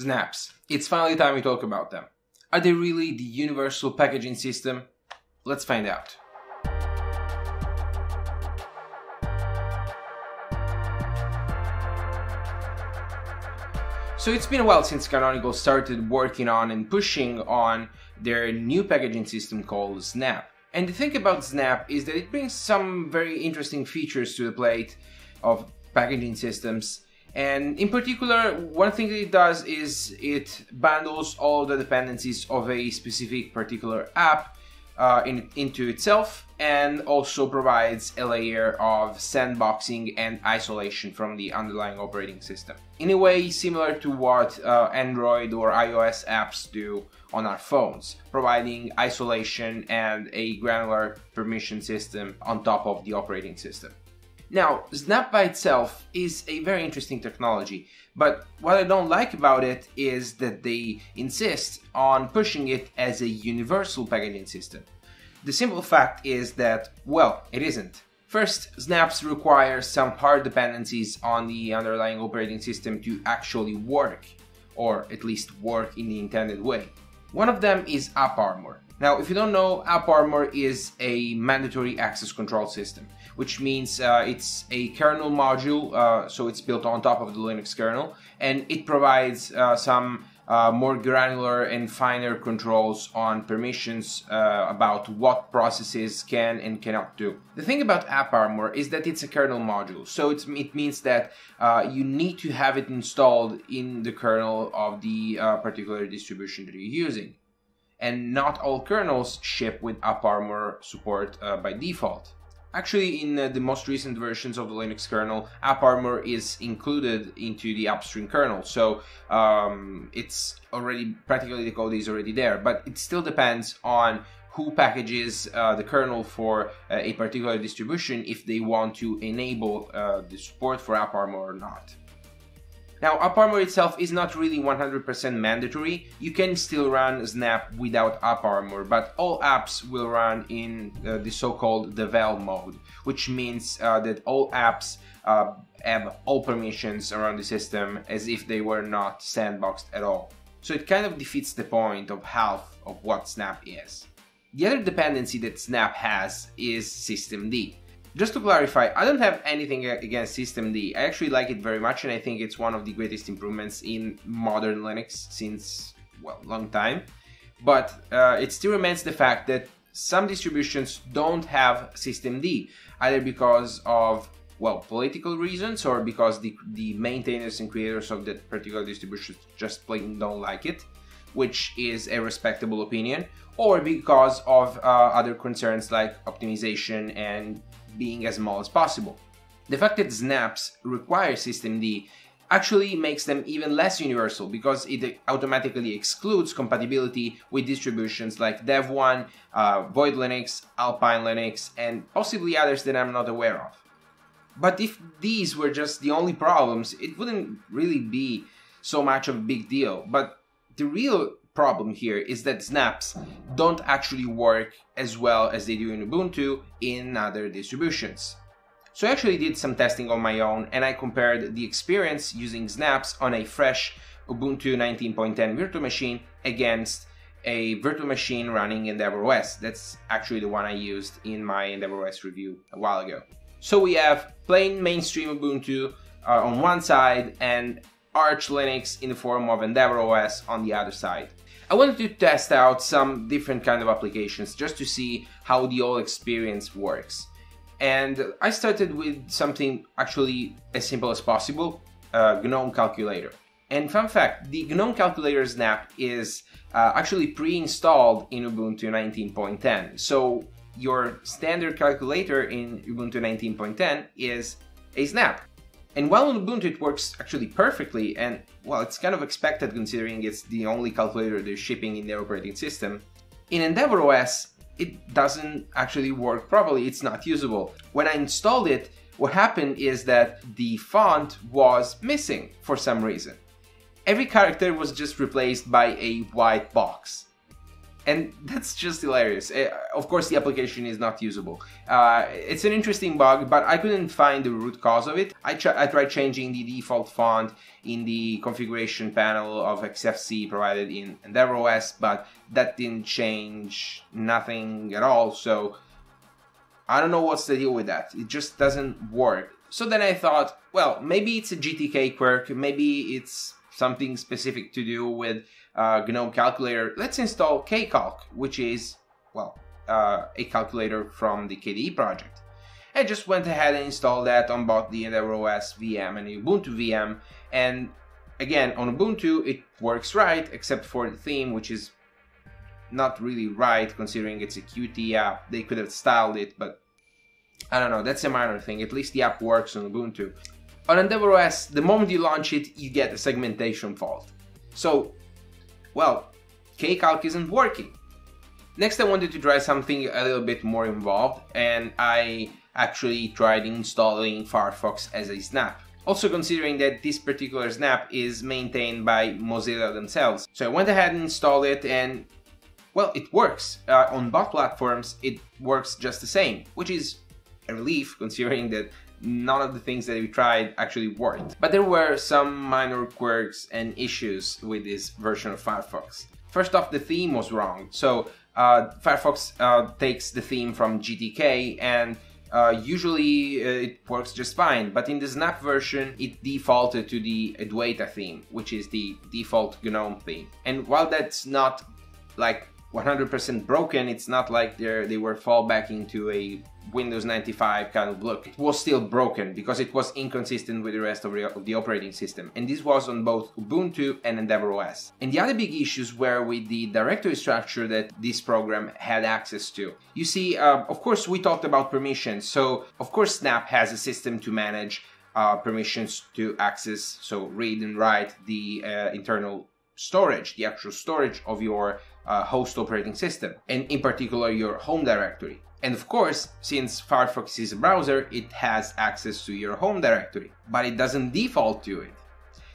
Snaps. It's finally time we talk about them. Are they really the universal packaging system? Let's find out. So it's been a while since Canonical started working on and pushing on their new packaging system called Snap. And the thing about Snap is that it brings some very interesting features to the plate of packaging systems. And in particular, one thing that it does is it bundles all the dependencies of a specific particular app uh, in, into itself and also provides a layer of sandboxing and isolation from the underlying operating system. In a way similar to what uh, Android or iOS apps do on our phones, providing isolation and a granular permission system on top of the operating system. Now, Snap by itself is a very interesting technology, but what I don't like about it is that they insist on pushing it as a universal packaging system. The simple fact is that, well, it isn't. First, snaps require some hard dependencies on the underlying operating system to actually work, or at least work in the intended way. One of them is AppArmor. Now, if you don't know, AppArmor is a mandatory access control system, which means uh, it's a kernel module, uh, so it's built on top of the Linux kernel, and it provides uh, some uh, more granular and finer controls on permissions uh, about what processes can and cannot do. The thing about AppArmor is that it's a kernel module, so it means that you need to have it installed in the kernel of the particular distribution that you're using and not all kernels ship with AppArmor support uh, by default. Actually, in uh, the most recent versions of the Linux kernel, AppArmor is included into the upstream kernel, so um, it's already practically the code is already there. But it still depends on who packages uh, the kernel for uh, a particular distribution if they want to enable uh, the support for AppArmor or not. Now, AppArmor itself is not really 100% mandatory. You can still run Snap without AppArmor, but all apps will run in uh, the so-called devel mode, which means uh, that all apps uh, have all permissions around the system as if they were not sandboxed at all. So it kind of defeats the point of half of what Snap is. The other dependency that Snap has is systemd. Just to clarify, I don't have anything against systemd. I actually like it very much and I think it's one of the greatest improvements in modern Linux since, well, long time. But uh, it still remains the fact that some distributions don't have systemd, either because of, well, political reasons or because the, the maintainers and creators of that particular distribution just plain don't like it, which is a respectable opinion, or because of uh, other concerns like optimization and being as small as possible. The fact that snaps require systemd actually makes them even less universal because it automatically excludes compatibility with distributions like Devuan, uh, Void Linux, Alpine Linux, and possibly others that I'm not aware of. But if these were just the only problems, it wouldn't really be so much of a big deal. But the real problem here is that snaps don't actually work as well as they do in Ubuntu in other distributions. So I actually did some testing on my own and I compared the experience using snaps on a fresh Ubuntu 19.10 virtual machine against a virtual machine running EndeavourOS. That's actually the one I used in my EndeavourOS review a while ago. So we have plain mainstream Ubuntu uh, on one side and Arch Linux in the form of EndeavourOS on the other side. I wanted to test out some different kind of applications just to see how the whole experience works. And I started with something actually as simple as possible, uh, GNOME Calculator. And fun fact, the GNOME Calculator Snap is uh, actually pre-installed in Ubuntu 19.10. So your standard calculator in Ubuntu 19.10 is a snap. And while on Ubuntu it works actually perfectly, and well, it's kind of expected considering it's the only calculator they're shipping in their operating system, in EndeavourOS it doesn't actually work properly, it's not usable. When I installed it, what happened is that the font was missing for some reason. Every character was just replaced by a white box. And that's just hilarious. Uh, of course, the application is not usable. Uh, it's an interesting bug, but I couldn't find the root cause of it. I, I, tried changing the default font in the configuration panel of XFCE provided in EndeavourOS, but that didn't change nothing at all. So I don't know what's the deal with that. It just doesn't work. So then I thought, well, maybe it's a GTK quirk, maybe it's something specific to do with uh, GNOME calculator, let's install KCalc, which is, well, uh, a calculator from the KDE project. I just went ahead and installed that on both the EndeavourOS VM and Ubuntu VM, and again, on Ubuntu it works right, except for the theme, which is not really right considering it's a Qt app. They could have styled it, but I don't know, that's a minor thing. At least the app works on Ubuntu. On EndeavourOS, the moment you launch it, you get a segmentation fault. So well, KCalc isn't working. Next I wanted to try something a little bit more involved and I actually tried installing Firefox as a snap. Also considering that this particular snap is maintained by Mozilla themselves. So I went ahead and installed it and well, it works. Uh, on both platforms, it works just the same, which is a relief considering that none of the things that we tried actually worked. But there were some minor quirks and issues with this version of Firefox. First off, the theme was wrong. So uh, Firefox uh, takes the theme from GTK and uh, usually uh, it works just fine, but in the Snap version it defaulted to the Adwaita theme, which is the default GNOME theme. And while that's not like 100% broken, it's not like they they were fallback into a Windows 95 kind of look. It was still broken because it was inconsistent with the rest of, the operating system, and this was on both Ubuntu and EndeavourOS. And the other big issues were with the directory structure that this program had access to. You see, uh, of course, we talked about permissions, so of course Snap has a system to manage uh, permissions to access, so read and write the uh, internal storage, the actual storage of your uh, host operating system, and in particular your home directory. And of course, since Firefox is a browser, it has access to your home directory, but it doesn't default to it.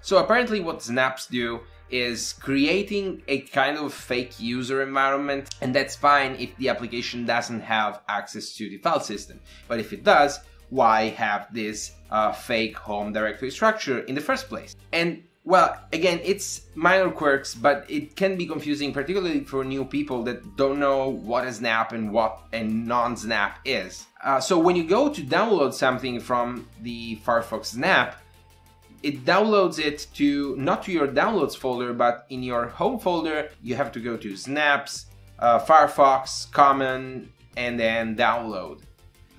So apparently what snaps do is creating a kind of fake user environment, and that's fine if the application doesn't have access to the file system. But if it does, why have this uh, fake home directory structure in the first place? And well, again, it's minor quirks, but it can be confusing, particularly for new people that don't know what a snap and what a non-snap is. Uh, so when you go to download something from the Firefox snap, it downloads it to not to your downloads folder, but in your home folder, you have to go to snaps, uh, Firefox, common, and then download.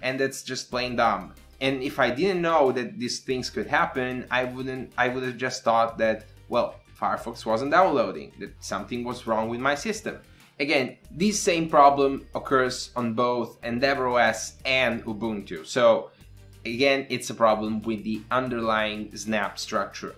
And that's just plain dumb. And if I didn't know that these things could happen, I wouldn't I would have just thought that well, Firefox wasn't downloading, that something was wrong with my system. Again, this same problem occurs on both EndeavourOS and Ubuntu. So again, it's a problem with the underlying snap structure.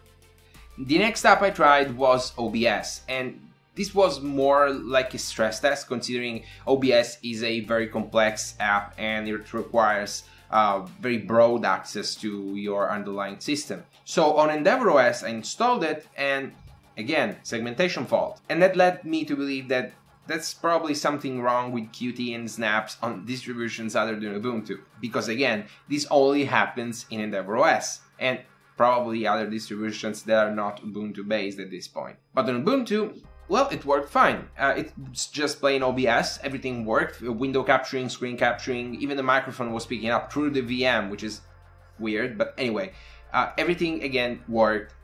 The next app I tried was OBS and this was more like a stress test considering OBS is a very complex app and it requires uh, very broad access to your underlying system. So on EndeavourOS, I installed it and again, segmentation fault. And that led me to believe that that's probably something wrong with Qt and snaps on distributions other than Ubuntu. Because again, this only happens in EndeavourOS and probably other distributions that are not Ubuntu based at this point. But on Ubuntu, well, it worked fine. Uh, it's just plain OBS. Everything worked. Window capturing, screen capturing, even the microphone was picking up through the VM, which is weird. But anyway, uh, everything again worked.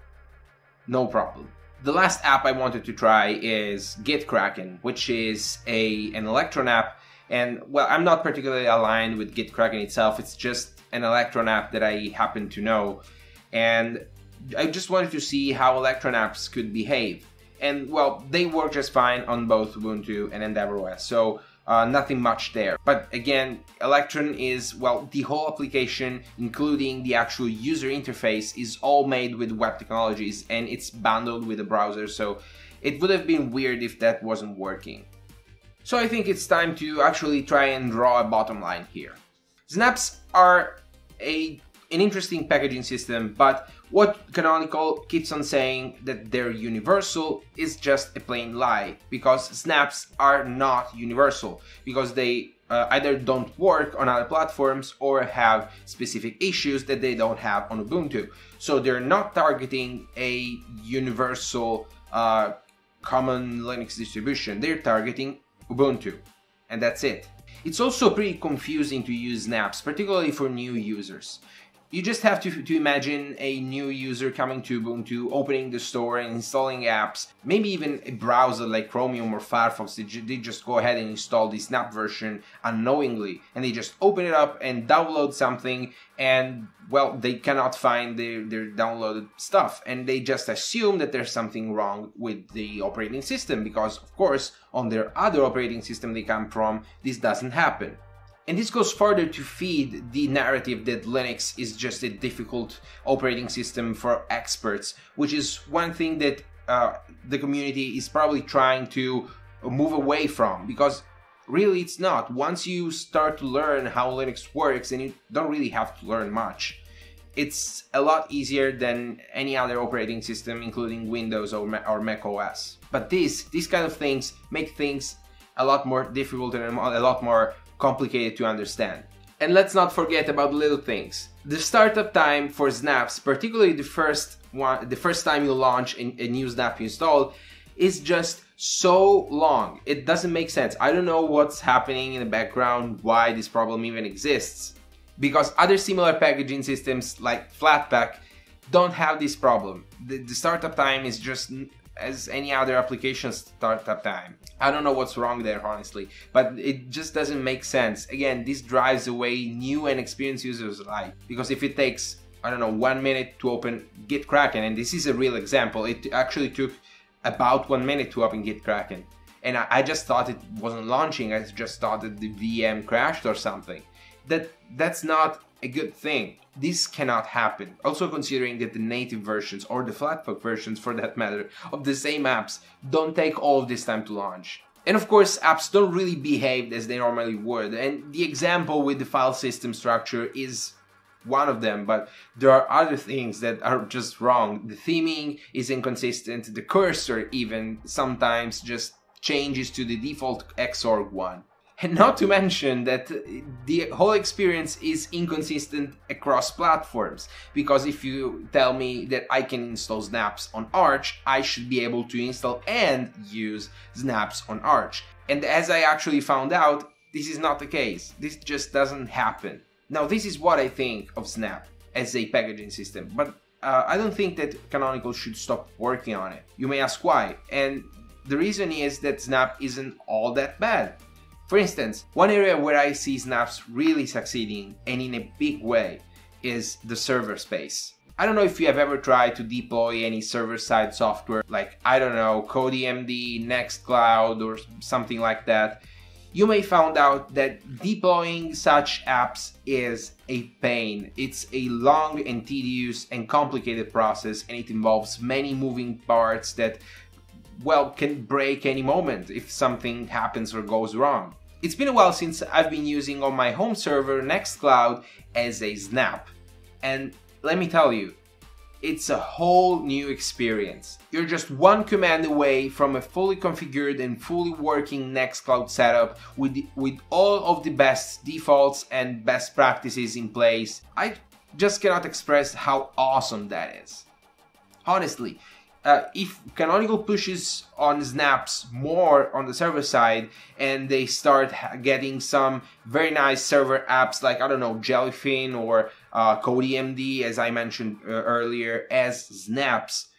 No problem. The last app I wanted to try is GitKraken, which is a an Electron app. And well, I'm not particularly aligned with GitKraken itself. It's just an Electron app that I happen to know. And I just wanted to see how Electron apps could behave and well, they work just fine on both Ubuntu and EndeavourOS, so uh, nothing much there. But again, Electron is, well, the whole application, including the actual user interface, is all made with web technologies and it's bundled with the browser, so it would have been weird if that wasn't working. So I think it's time to actually try and draw a bottom line here. Snaps are a an interesting packaging system, but What Canonical keeps on saying that they're universal is just a plain lie, because snaps are not universal, because they uh, either don't work on other platforms or have specific issues that they don't have on Ubuntu. So they're not targeting a universal uh, common Linux distribution, they're targeting Ubuntu, and that's it. It's also pretty confusing to use snaps, particularly for new users. You just have to, to imagine a new user coming to Ubuntu, opening the store and installing apps, maybe even a browser like Chromium or Firefox, they, they just go ahead and install the Snap version unknowingly, and they just open it up and download something, and well, they cannot find their, their downloaded stuff, and they just assume that there's something wrong with the operating system, because of course, on their other operating system they come from, this doesn't happen. And this goes further to feed the narrative that Linux is just a difficult operating system for experts, which is one thing that uh, the community is probably trying to move away from because really it's not. Once you start to learn how Linux works, and you don't really have to learn much, it's a lot easier than any other operating system, including Windows or, or Mac OS. But these, these kind of things make things a lot more difficult and a lot more complicated to understand. And let's not forget about little things. The startup time for snaps, particularly the first one, the first time you launch a, new snap you install, is just so long. It doesn't make sense. I don't know what's happening in the background, why this problem even exists. Because other similar packaging systems like Flatpak don't have this problem. The, the startup time is just as any other application startup time. I don't know what's wrong there, honestly, but it just doesn't make sense. Again, this drives away new and experienced users alike because if it takes I don't know one minute to open GitKraken, and this is a real example, it actually took about one minute to open GitKraken, and I, I just thought it wasn't launching. I just thought that the VM crashed or something. That that's not a good thing. This cannot happen. Also considering that the native versions, or the Flatpak versions for that matter, of the same apps don't take all this time to launch. And of course, apps don't really behave as they normally would. And the example with the file system structure is one of them, but there are other things that are just wrong. The theming is inconsistent, the cursor even sometimes just changes to the default Xorg one. And not to mention that the whole experience is inconsistent across platforms. Because if you tell me that I can install Snaps on Arch, I should be able to install and use Snaps on Arch. And as I actually found out, this is not the case. This just doesn't happen. Now, this is what I think of Snap as a packaging system, but uh, I don't think that Canonical should stop working on it. You may ask why, and the reason is that Snap isn't all that bad. For instance, one area where I see Snaps really succeeding and in a big way is the server space. I don't know if you have ever tried to deploy any server-side software like, I don't know, CodiMD, Nextcloud or something like that. You may found out that deploying such apps is a pain. It's a long and tedious and complicated process and it involves many moving parts that well can break any moment if something happens or goes wrong. It's been a while since I've been using on my home server Nextcloud as a snap. And let me tell you, it's a whole new experience. You're just one command away from a fully configured and fully working Nextcloud setup with, with all of the best defaults and best practices in place. I just cannot express how awesome that is. Honestly, uh, if Canonical pushes on snaps more on the server side and they start getting some very nice server apps like, I don't know, Jellyfin or uh, CodiMD, as I mentioned uh, earlier, as snaps,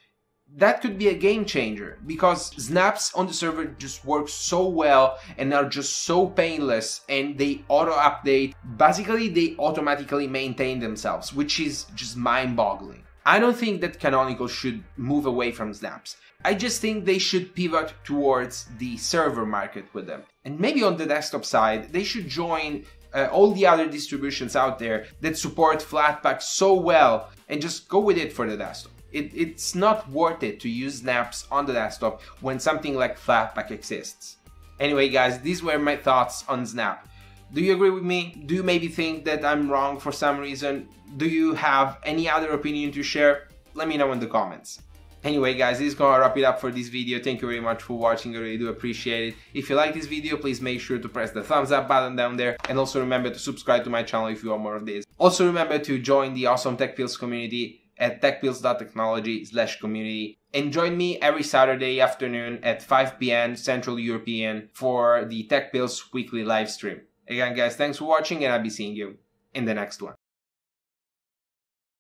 that could be a game changer because snaps on the server just work so well and are just so painless and they auto update. Basically, they automatically maintain themselves, which is just mind boggling. I don't think that Canonical should move away from snaps. I just think they should pivot towards the server market with them. And maybe on the desktop side, they should join uh, all the other distributions out there that support Flatpak so well and just go with it for the desktop. It, it's not worth it to use snaps on the desktop when something like Flatpak exists. Anyway guys, these were my thoughts on Snap. Do you agree with me? Do you maybe think that I'm wrong for some reason? Do you have any other opinion to share? let me know in the comments. Anyway guys, this is gonna wrap it up for this video. Thank you very much for watching, I really do appreciate it. If you like this video, please make sure to press the thumbs up button down there and also remember to subscribe to my channel if you want more of this. Also remember to join the awesome TechPills community at techpills.technology slash community and join me every Saturday afternoon at 5 p.m. Central European for the TechPills weekly live stream. Again guys, thanks for watching and I'll be seeing you in the next one.